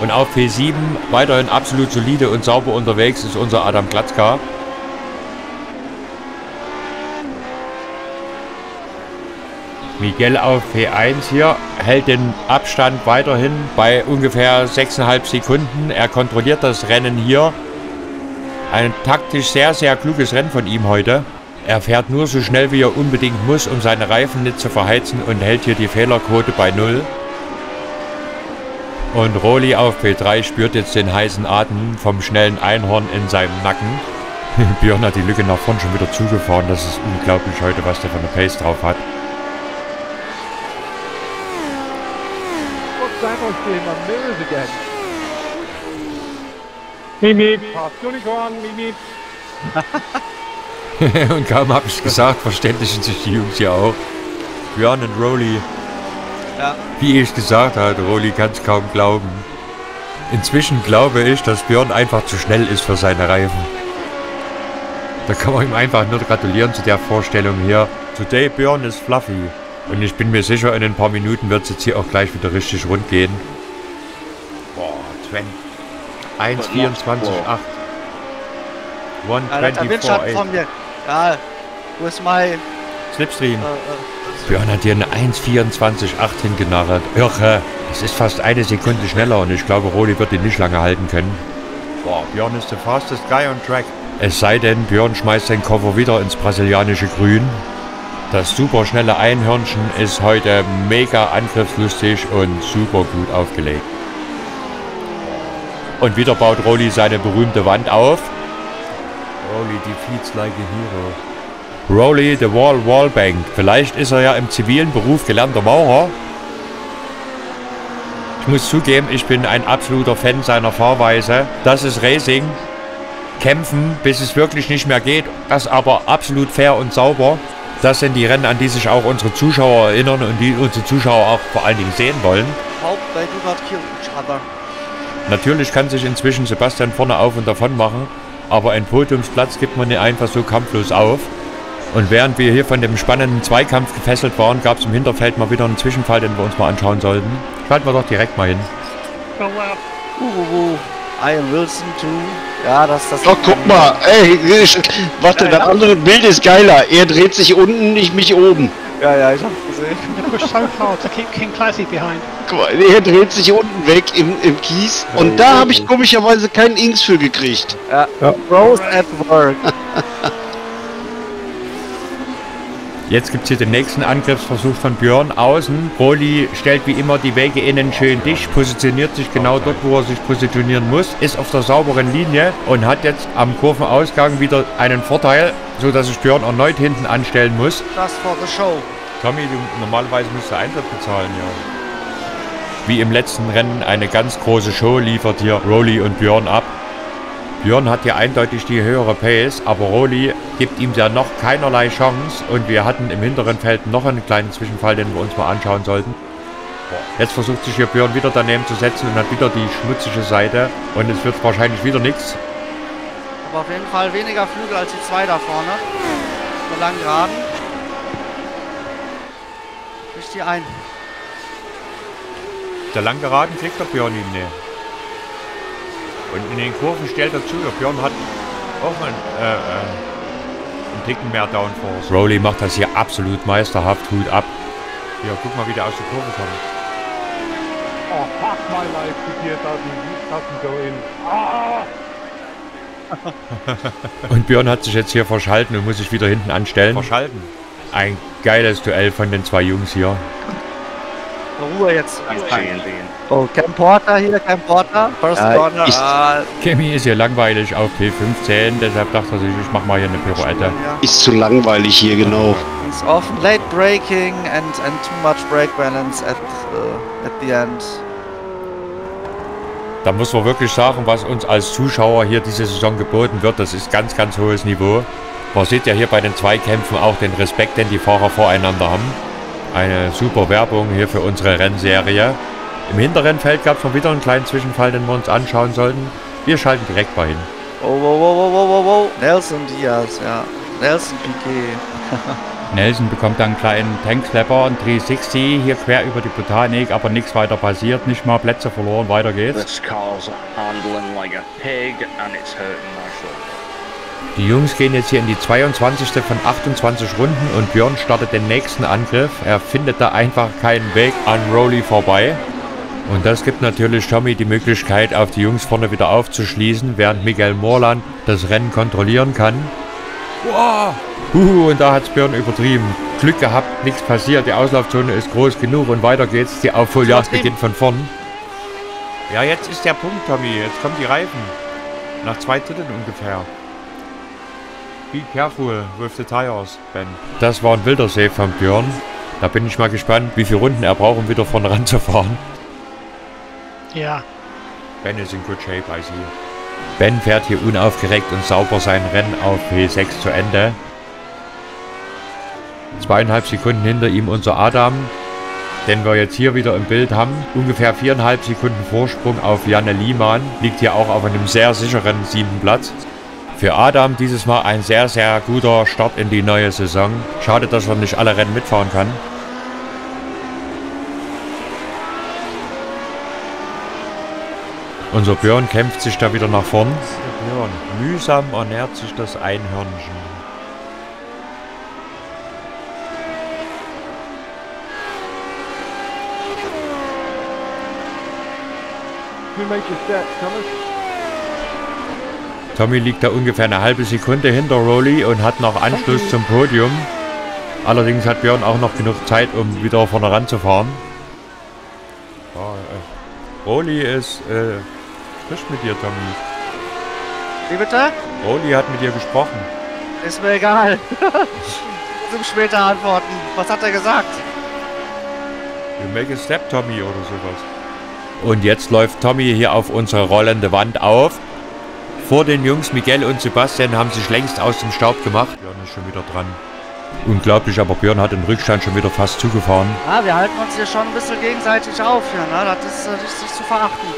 Und auf P7 weiterhin absolut solide und sauber unterwegs ist unser Adam Glatzka. Miguel auf P1 hier hält den Abstand weiterhin bei ungefähr 6,5 Sekunden. Er kontrolliert das Rennen hier. Ein taktisch sehr, sehr kluges Rennen von ihm heute. Er fährt nur so schnell, wie er unbedingt muss, um seine Reifen nicht zu verheizen und hält hier die Fehlerquote bei Null. Und Roli auf P3 spürt jetzt den heißen Atem vom schnellen Einhorn in seinem Nacken. Björn hat die Lücke nach vorn schon wieder zugefahren. Das ist unglaublich heute, was der für eine Pace drauf hat. Unicorn, und kaum habe ich gesagt, verständigen sich die Jungs ja auch. Björn und Rowley. Ja. Wie ich gesagt habe, Rowley kann es kaum glauben. Inzwischen glaube ich, dass Björn einfach zu schnell ist für seine Reifen. Da kann man ihm einfach nur gratulieren zu der Vorstellung hier. Today Björn ist fluffy. Und ich bin mir sicher, in ein paar Minuten wird es jetzt hier auch gleich wieder richtig rund gehen. Boah, 20. 1,24,8. Ja, da hat der Windschatten 1,24,8. von mir. Ja, wo ist mein... Slipstream. Äh, äh, Björn hat hier eine 1,24,8 hingenarrt. Irre. Das ist fast eine Sekunde schneller und ich glaube, Roli wird ihn nicht lange halten können. Boah, Björn ist the fastest guy on track. Es sei denn, Björn schmeißt seinen Koffer wieder ins brasilianische Grün. Das super schnelle Einhörnchen ist heute mega angriffslustig und super gut aufgelegt. Und wieder baut Rolli seine berühmte Wand auf. Rolli defeats like a hero. Rolli the Wall Wallbank. Vielleicht ist er ja im zivilen Beruf gelernter Maurer. Ich muss zugeben, ich bin ein absoluter Fan seiner Fahrweise. Das ist Racing. Kämpfen, bis es wirklich nicht mehr geht. Das aber absolut fair und sauber. Das sind die Rennen, an die sich auch unsere Zuschauer erinnern und die unsere Zuschauer auch vor allen Dingen sehen wollen. Natürlich kann sich inzwischen Sebastian vorne auf und davon machen, aber einen Podiumsplatz gibt man nicht einfach so kampflos auf. Und während wir hier von dem spannenden Zweikampf gefesselt waren, gab es im Hinterfeld mal wieder einen Zwischenfall, den wir uns mal anschauen sollten. Schalten wir doch direkt mal hin. Oh. Uh, Ian Wilson too. Ja, das das. Oh, guck mal, ey, warte, das andere Bild ist geiler. Er dreht sich unten, ich mich oben. Ja, ja, ich hab's gesehen. You push so hard to keep King Classy behind. Guck mal, er dreht sich unten weg im, im Kies. Und da habe ich komischerweise keinen Inks für gekriegt. Ja. Rose at work. Jetzt gibt es hier den nächsten Angriffsversuch von Björn außen. Roli stellt wie immer die Wege innen schön dicht, positioniert sich genau dort, wo er sich positionieren muss, ist auf der sauberen Linie und hat jetzt am Kurvenausgang wieder einen Vorteil, sodass sich Björn erneut hinten anstellen muss. Just for the show. Tommy, du normalerweise musst du Eintritt bezahlen, ja. Wie im letzten Rennen eine ganz große Show liefert hier Roli und Björn ab. Björn hat hier eindeutig die höhere Pace, aber Roli gibt ihm ja noch keinerlei Chance und wir hatten im hinteren Feld noch einen kleinen Zwischenfall, den wir uns mal anschauen sollten. Jetzt versucht sich hier Björn wieder daneben zu setzen und hat wieder die schmutzige Seite und es wird wahrscheinlich wieder nichts. Aber auf jeden Fall weniger Flügel als die zwei da vorne. So lang geraden. Nicht die ein. Der lang geraden kriegt der Björn ihn nicht. Und in den Kurven stellt er zu, der Björn hat auch einen, äh, äh, einen Ticken mehr Downforce. Rowley macht das hier absolut meisterhaft, Hut ab. Hier, guck mal, wie der aus der Kurve kommt. Oh, fuck my life, the gear doesn't, doesn't go in. Ah! Und Björn hat sich jetzt hier verschalten und muss sich wieder hinten anstellen. Verschalten. Ein geiles Duell von den zwei Jungs hier. Ruhe jetzt. Being. Oh, Cam Porter hier, Cam Porter. First Ja, Corner. ich- Ah, Kemi ist hier langweilig auf P15, deshalb dachte er sich, ich mach mal hier eine Pirouette. Ist zu langweilig hier, genau. It's often late braking and, and too much brake balance at, uh, at the end. Da muss man wirklich sagen, was uns als Zuschauer hier diese Saison geboten wird, das ist ganz, ganz hohes Niveau. Man sieht ja hier bei den Zweikämpfen auch den Respekt, den die Fahrer voreinander haben. Eine super Werbung hier für unsere Rennserie. Im hinteren Feld gab es noch wieder einen kleinen Zwischenfall, den wir uns anschauen sollten. Wir schalten direkt mal hin. Oh, wow, wow, wow, wow, wow. Nelson Diaz, ja. Nelson Piquet. Nelson bekommt dann einen kleinen Tankslapper, ein 360 hier quer über die Botanik, aber nichts weiter passiert, nicht mal Plätze verloren, weiter geht's. Like. Die Jungs gehen jetzt hier in die 22. von 28 Runden und Björn startet den nächsten Angriff. Er findet da einfach keinen Weg an Rowley vorbei. Und das gibt natürlich Tommy die Möglichkeit, auf die Jungs vorne wieder aufzuschließen, während Miguel Morland das Rennen kontrollieren kann. Wow. Huhu, und da hat's Björn übertrieben. Glück gehabt, nichts passiert, die Auslaufzone ist groß genug und weiter geht's. Die Aufholjagd beginnt von vorn. Ja, jetzt ist der Punkt, Tommy. Jetzt kommen die Reifen. Nach zwei Dritteln ungefähr. Be careful with the tires, Ben. Das war ein wilder Save von Björn. Da bin ich mal gespannt, wie viele Runden er braucht, um wieder vorne ranzufahren. Yeah. Ben ist in good shape, I see. Ben fährt hier unaufgeregt und sauber sein Rennen auf P6 zu Ende. Zweieinhalb Sekunden hinter ihm unser Adam, den wir jetzt hier wieder im Bild haben. Ungefähr viereinhalb Sekunden Vorsprung auf Janne Liemann. Liegt hier auch auf einem sehr sicheren siebten Platz. Für Adam dieses Mal ein sehr, sehr guter Start in die neue Saison. Schade, dass er nicht alle Rennen mitfahren kann. Unser Björn kämpft sich da wieder nach vorn. Björn, mühsam ernährt sich das Einhörnchen. Tommy liegt da ungefähr eine halbe Sekunde hinter Rowley und hat noch Anschluss zum Podium. Allerdings hat Björn auch noch genug Zeit, um wieder vorne ranzufahren. Äh, Roli ist, äh, spricht mit dir, Tommy. Wie bitte? Roli hat mit dir gesprochen. Ist mir egal. Zum später antworten. Was hat er gesagt? You make a step, Tommy, oder sowas. Und jetzt läuft Tommy hier auf unsere rollende Wand auf. Vor den Jungs Miguel und Sebastian haben sich längst aus dem Staub gemacht. Björn ist schon wieder dran. Unglaublich, aber Björn hat den Rückstand schon wieder fast zugefahren. Ja, wir halten uns hier schon ein bisschen gegenseitig auf hier, ne? Das ist äh, nicht zu verachten.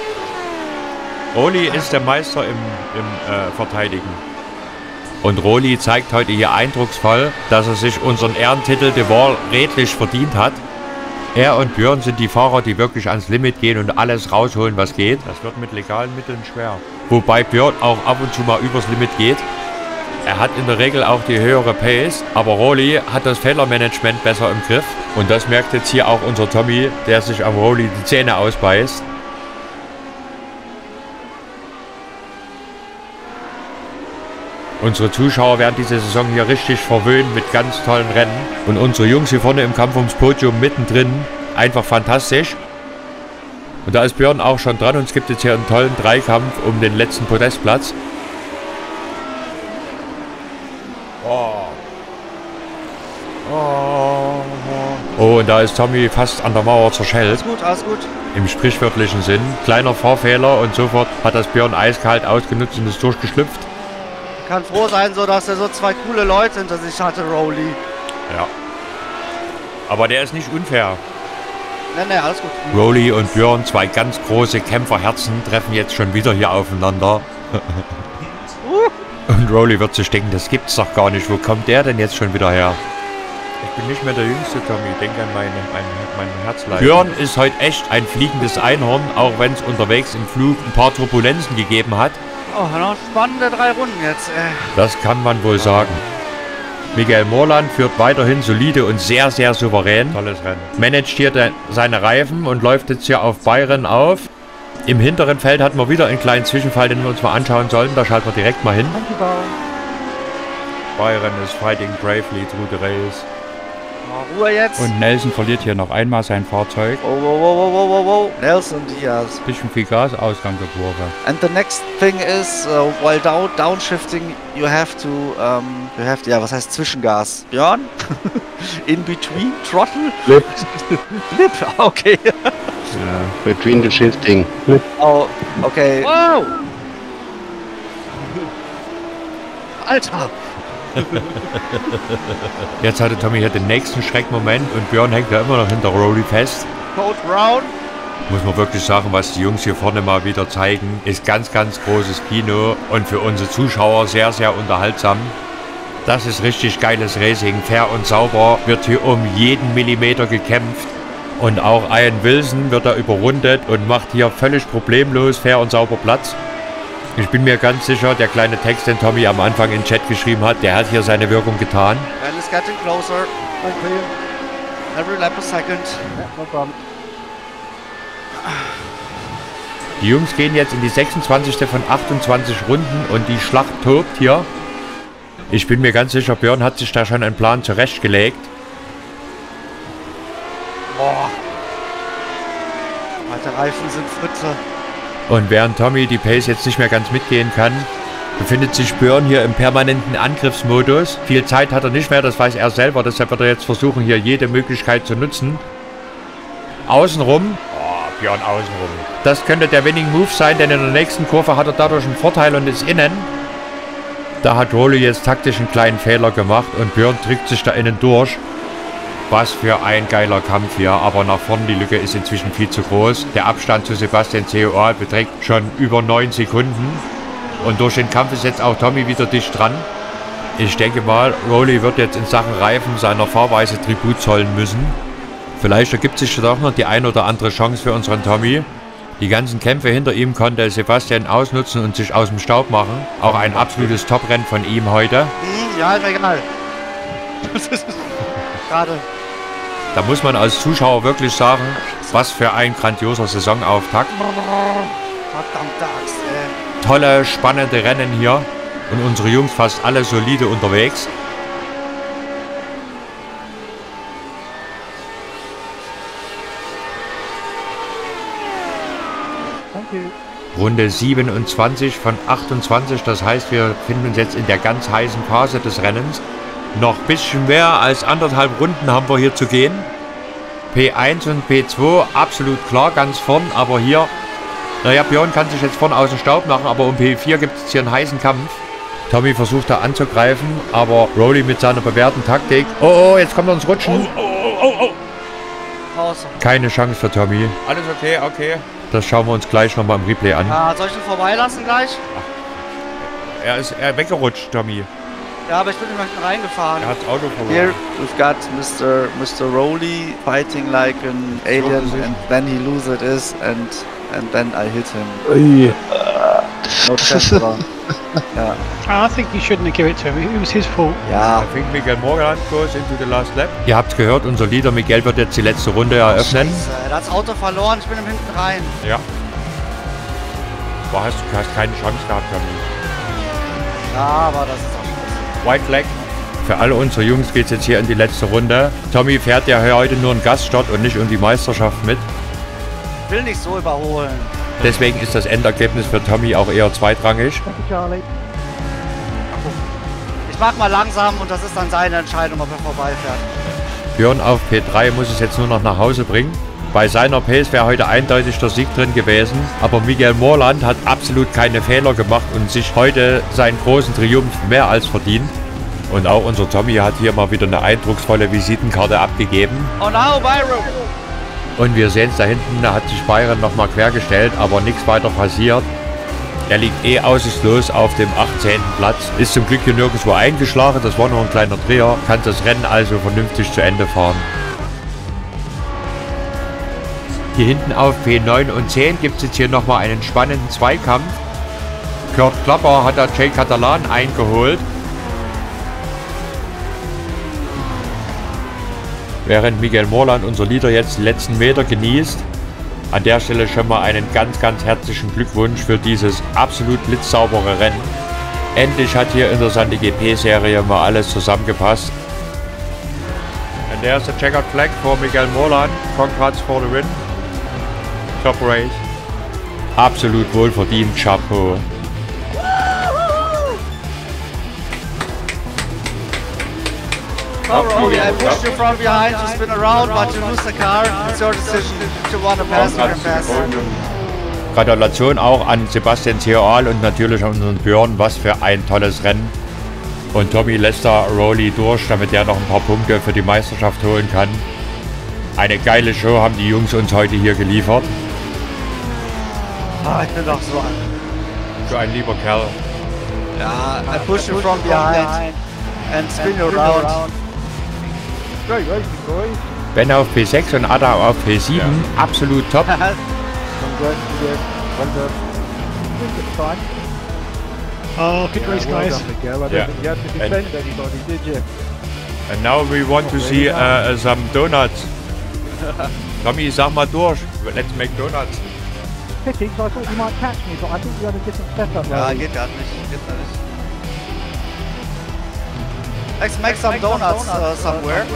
Roli ist der Meister im, im äh, Verteidigen. Und Roli zeigt heute hier eindrucksvoll, dass er sich unseren Ehrentitel de Wall redlich verdient hat. Er und Björn sind die Fahrer, die wirklich ans Limit gehen und alles rausholen, was geht. Das wird mit legalen Mitteln schwer. Wobei Björn auch ab und zu mal übers Limit geht. Er hat in der Regel auch die höhere Pace, aber Roli hat das Fehlermanagement besser im Griff. Und das merkt jetzt hier auch unser Tommy, der sich am Roli die Zähne ausbeißt. Unsere Zuschauer werden diese Saison hier richtig verwöhnt mit ganz tollen Rennen. Und unsere Jungs hier vorne im Kampf ums Podium mittendrin, einfach fantastisch. Und da ist Björn auch schon dran und es gibt jetzt hier einen tollen Dreikampf um den letzten Podestplatz. Oh. Oh, und da ist Tommy fast an der Mauer zerschellt. Alles gut, alles gut. Im sprichwörtlichen Sinn. Kleiner Fahrfehler und sofort hat das Björn eiskalt ausgenutzt und ist durchgeschlüpft. Kann froh sein, so dass er so zwei coole Leute hinter sich hatte, Rowley. Ja. Aber der ist nicht unfair. Ne, ne, alles gut. Rowley und Björn, zwei ganz große Kämpferherzen, treffen jetzt schon wieder hier aufeinander. und Rowley wird sich denken, das gibt's doch gar nicht. Wo kommt der denn jetzt schon wieder her? Ich bin nicht mehr der Jüngste, Tommy. Denk an meine, mein, mein Herzleid. Björn ist heute echt ein fliegendes Einhorn, auch wenn es unterwegs im Flug ein paar Turbulenzen gegeben hat. Oh, noch spannende drei Runden jetzt. Äh. Das kann man wohl sagen. Michael Morland führt weiterhin solide und sehr, sehr souverän. Tolles Rennen. Managt hier de, seine Reifen und läuft jetzt hier auf Bayern auf. Im hinteren Feld hatten wir wieder einen kleinen Zwischenfall, den wir uns mal anschauen sollten. Da schalten wir direkt mal hin. Byron ist fighting bravely through the race. Oh, Ruhe jetzt. Und Nelson verliert hier noch einmal sein Fahrzeug. Oh, wow, wow, wow, wow, wow, wow. Nelson Diaz. Bisschen viel Gas, Ausgang der Kurve. And the next thing is, uh, while down, downshifting, you have to, um, you have, ja, was heißt Zwischengas? Björn? In between? Throttle? Flip. Flip, okay. Ja, between the shifting. Oh, okay. Wow! Alter! Jetzt hatte Tommy hier den nächsten Schreckmoment und Björn hängt ja immer noch hinter Rowley fest. Code Brown. Muss man wirklich sagen, was die Jungs hier vorne mal wieder zeigen, ist ganz, ganz großes Kino und für unsere Zuschauer sehr, sehr unterhaltsam. Das ist richtig geiles Racing, fair und sauber, wird hier um jeden Millimeter gekämpft. Und auch Ian Wilson wird da überrundet und macht hier völlig problemlos fair und sauber Platz. Ich bin mir ganz sicher, der kleine Text, den Tommy am Anfang in den Chat geschrieben hat, der hat hier seine Wirkung getan. And it's getting closer. Every lap a second. No problem. Die Jungs gehen jetzt in die 26. von 28 Runden und die Schlacht tobt hier. Ich bin mir ganz sicher, Björn hat sich da schon einen Plan zurechtgelegt. Boah. Alte Reifen sind Fritze. Und während Tommy die Pace jetzt nicht mehr ganz mitgehen kann, befindet sich Björn hier im permanenten Angriffsmodus. Viel Zeit hat er nicht mehr, das weiß er selber, deshalb wird er jetzt versuchen, hier jede Möglichkeit zu nutzen. Außenrum. Oh, Björn außenrum. Das könnte der Winning Move sein, denn in der nächsten Kurve hat er dadurch einen Vorteil und ist innen. Da hat Rolo jetzt taktisch einen kleinen Fehler gemacht und Björn drückt sich da innen durch. Was für ein geiler Kampf hier, aber nach vorne die Lücke ist inzwischen viel zu groß. Der Abstand zu Sebastian COA beträgt schon über 9 Sekunden. Und durch den Kampf ist jetzt auch Tommy wieder dicht dran. Ich denke mal, Rowley wird jetzt in Sachen Reifen seiner Fahrweise Tribut zollen müssen. Vielleicht ergibt sich doch noch die ein oder andere Chance für unseren Tommy. Die ganzen Kämpfe hinter ihm konnte Sebastian ausnutzen und sich aus dem Staub machen. Auch ein absolutes Top-Rennen von ihm heute. Ja, ist egal. Gerade. Da muss man als Zuschauer wirklich sagen, was für ein grandioser Saisonauftakt. Tolle, spannende Rennen hier und unsere Jungs fast alle solide unterwegs. Runde 27 von 28, das heißt, wir finden uns jetzt in der ganz heißen Phase des Rennens. Noch ein bisschen mehr als anderthalb Runden haben wir hier zu gehen. P1 und P2 absolut klar, ganz vorn, aber hier, naja, Björn kann sich jetzt vorn aus dem Staub machen, aber um P4 gibt es hier einen heißen Kampf. Tommy versucht da anzugreifen, aber Rowley mit seiner bewährten Taktik. Oh, oh, jetzt kommt er ins Rutschen. Oh, oh, oh. Raus. Keine Chance für Tommy. Alles okay, okay. Das schauen wir uns gleich nochmal im Replay an. Ah, soll ich ihn vorbeilassen gleich? Er ist er weggerutscht, Tommy. Ja, aber ich bin immer reingefahren. Er hat das Auto verloren. Here we've got Mr. Mr. Rowley fighting like an alien and then he loses it and and then I hit him. Ui. No Tesla. ja. I think you shouldn't have given it to him. It was his fault. Ja. I think Miguel Morgan goes into the last lap. Ihr habt gehört, unser Leader Miguel wird jetzt die letzte Runde eröffnen. Scheiße, Er hat das Auto verloren, ich bin ihm hinten rein. Ja. Boah, hast du hast keine Chance gehabt, Tommy. Ja, aber das ist auch. White Flag. Für alle unsere Jungs geht es jetzt hier in die letzte Runde. Tommy fährt ja heute nur einen Gaststart und nicht um die Meisterschaft mit. Ich will nicht so überholen. Deswegen ist das Endergebnis für Tommy auch eher zweitrangig. Charlie. Ich mach mal langsam und das ist dann seine Entscheidung, ob er vorbeifährt. Björn auf P3 muss es jetzt nur noch nach Hause bringen. Bei seiner Pace wäre heute eindeutig der Sieg drin gewesen, aber Miguel Morland hat absolut keine Fehler gemacht und sich heute seinen großen Triumph mehr als verdient. Und auch unser Tommy hat hier mal wieder eine eindrucksvolle Visitenkarte abgegeben. Oh no, Byron! Und wir sehen es da hinten, da hat sich Byron nochmal quergestellt, aber nichts weiter passiert. Er liegt eh aussichtslos auf dem 18. Platz, ist zum Glück hier nirgendwo eingeschlagen, das war nur ein kleiner Dreher, kann das Rennen also vernünftig zu Ende fahren. Hier hinten auf P9 und 10 gibt es jetzt hier nochmal einen spannenden Zweikampf. Kurt Klapper hat da Jay Catalan eingeholt. Während Miguel Morland, unser Leader, jetzt die letzten Meter genießt. An der Stelle schon mal einen ganz, ganz herzlichen Glückwunsch für dieses absolut blitzsaubere Rennen. Endlich hat hier in der Sande GP-Serie mal alles zusammengepasst. And there's a checkered flag for Miguel Morland. Congrats for the win. Top race. Absolut wohlverdient, Chapeau. Oh, Rowley, I pushed you from behind to spin around, but you lose the car. It's your decision. You want to pass, you can pass. Gratulation auch an Sebastian Theoal und natürlich an unseren Björn. Was für ein tolles Rennen. Und Tommy lässt da Rowley durch, damit er noch ein paar Punkte für die Meisterschaft holen kann. Eine geile Show haben die Jungs uns heute hier geliefert. Ah, ich bin doch so an. So ein lieber Kerl. Ja, I push you from behind and spin you around. Great racing, boys. Ben auf P6 und Ada auf P7. Absolut top. Congrats again. Well done. Good time. Oh, good Yeah, race, well guys. done, Miguel. I don't Yeah. think you had to defend anybody, did you? And now we want to see uh, some donuts. Tommy, sag mal durch. Let's make donuts. Pity, 'cause I thought you might catch me, but I think you had a different setup. Ja, Rowley. geht gar nicht. Geht gar nicht. Let's make some donuts uh, somewhere.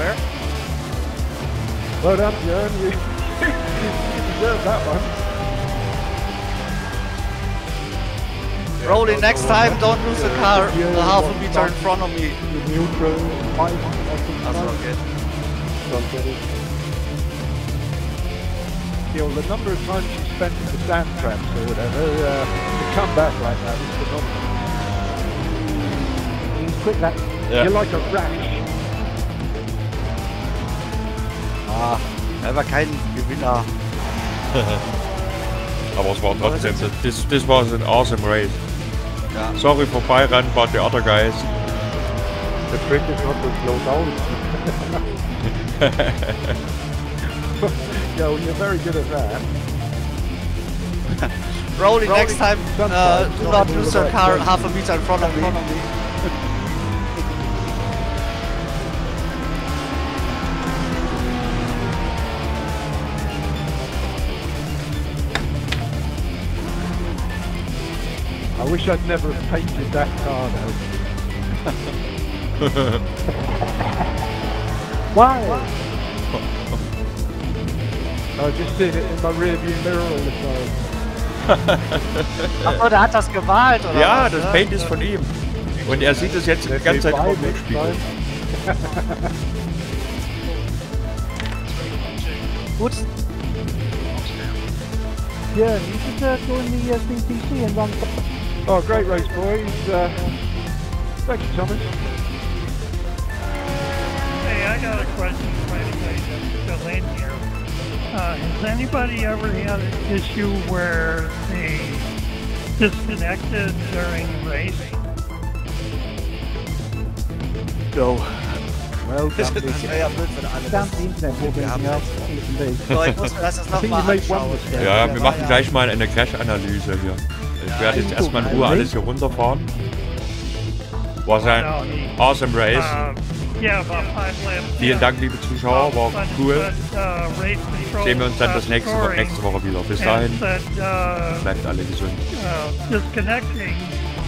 Well done, Björn. You, you deserve that one. Rolling next time, don't lose the car a half a meter in front of me. The neutral, five, I. Also, five. okay. Don't get it. You know, the number of times you spent in the sand traps or whatever, uh, to come back like that is phenomenal. He's quick that. Yeah. You're like a rat. Ah, er war kein Gewinner. Aber es war trotzdem, this, this was an awesome race. Ja. Sorry for Byron, but the other guys. The trick is not to slow down. Yo, you're very good at that. Rolling next time, uh, do not lose your car half a meter in front of me. I wish I'd never have painted that car though. Why? I just see it in my rear view mirror all the time. Achso, der hat das gemalt, oder? Ja, was, das ne? Paint ist von ihm. Und er sieht es jetzt die ganze Zeit im Rückspiegel. Gut. Yeah, you should uh, join the uh, CPC and run. Oh, great race, boys. Uh, thank you, Thomas. Hey, I got a question Uh, has anybody ever had an issue where they disconnected during the race? So, well, Das damn wäre ja blöd, wenn alle Damn das Internet wir haben. ja. So, ich muss mir das jetzt I think nochmal you made one anschauen. mistake. Ja, wir machen gleich mal eine Crash-Analyse hier. Ich werde jetzt erstmal in Ruhe alles hier runterfahren. War ein awesome Race. Uh, yeah, about five laps. Vielen Dank, liebe Zuschauer, war cool. uh, Sehen wir uns dann das nächste, Wo- scoring nächste Woche wieder. Bis dahin, uh, bleibt alle gesund. uh, disconnecting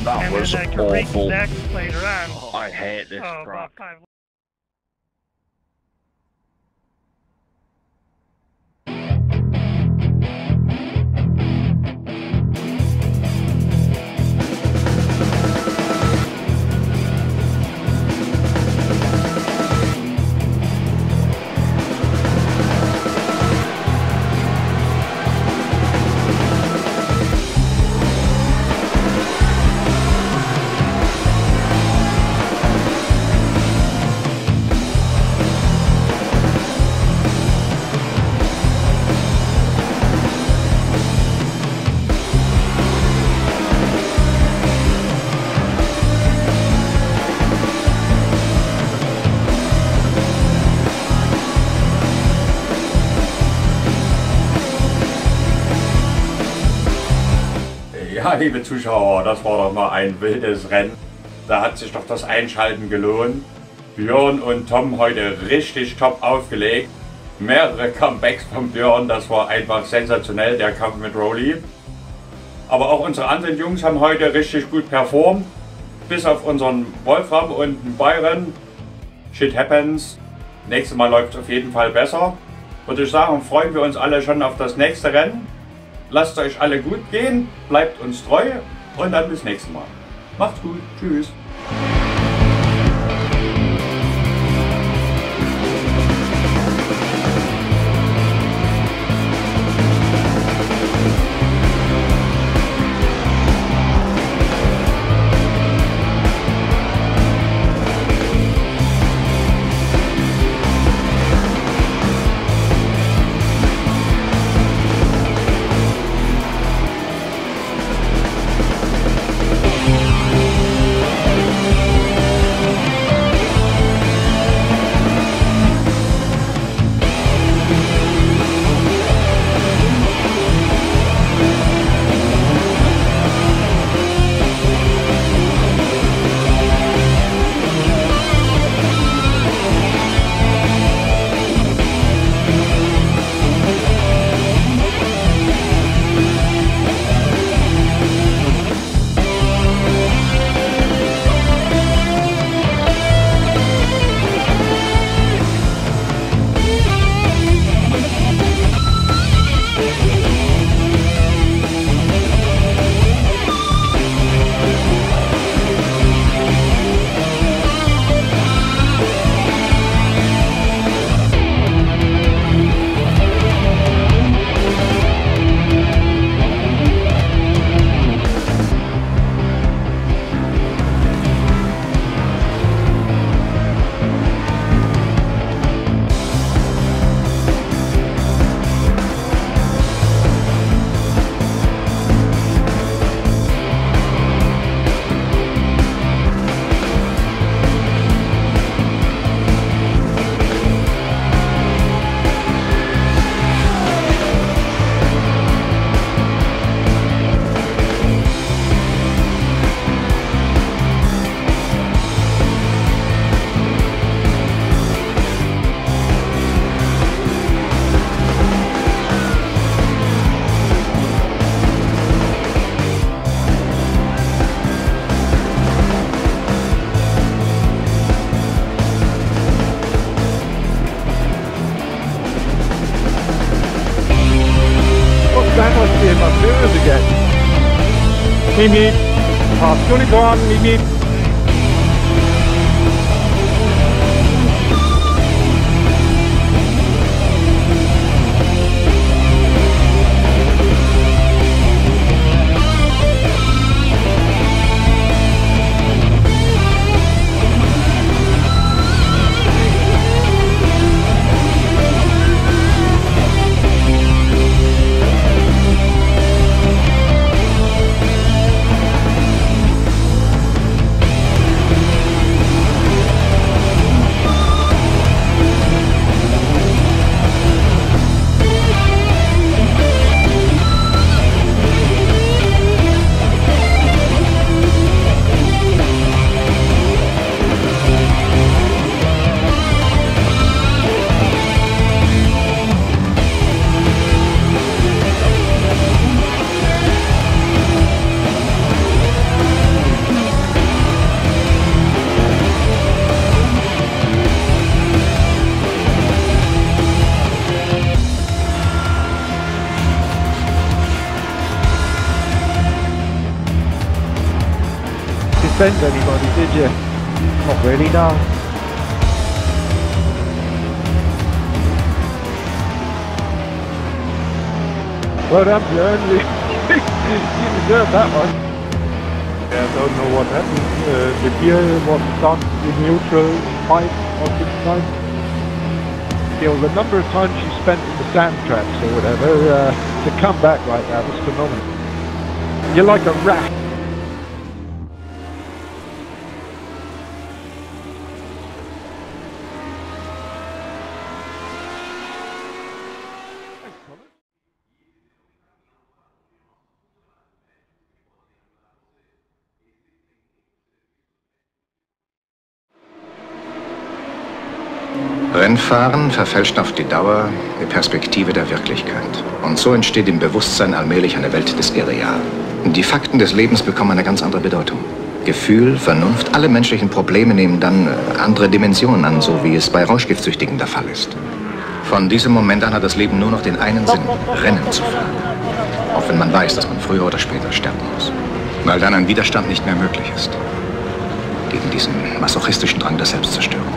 That was awful. I hate this Oh, crap. Liebe Zuschauer, das war doch mal ein wildes Rennen. Da hat sich doch das Einschalten gelohnt. Björn und Tom heute richtig top aufgelegt. Mehrere Comebacks von Björn, das war einfach sensationell, der Kampf mit Rowley. Aber auch unsere anderen Jungs haben heute richtig gut performt. Bis auf unseren Wolfram und Byron. Shit happens. Nächstes Mal läuft es auf jeden Fall besser. Würde ich sagen, freuen wir uns alle schon auf das nächste Rennen. Lasst euch alle gut gehen, bleibt uns treu und dann bis nächstes Mal. Macht's gut, tschüss. Pass units on, meep meep. Send anybody, did you? Not really, no. Well done, Björn. You, you deserve that one. Yeah, I don't know what happened. Uh, the gear was stuck in neutral five or six times. You know, the number of times you spent in the sand traps or whatever uh, to come back like that was phenomenal. You're like a rat. Rennfahren verfälscht auf die Dauer die Perspektive der Wirklichkeit. Und so entsteht im Bewusstsein allmählich eine Welt des Irreal. Die Fakten des Lebens bekommen eine ganz andere Bedeutung. Gefühl, Vernunft, alle menschlichen Probleme nehmen dann äh, andere Dimensionen an, so wie es bei Rauschgiftsüchtigen der Fall ist. Von diesem Moment an hat das Leben nur noch den einen Sinn, Rennen zu fahren. Auch wenn man weiß, dass man früher oder später sterben muss. Weil dann ein Widerstand nicht mehr möglich ist. Gegen diesen masochistischen Drang der Selbstzerstörung.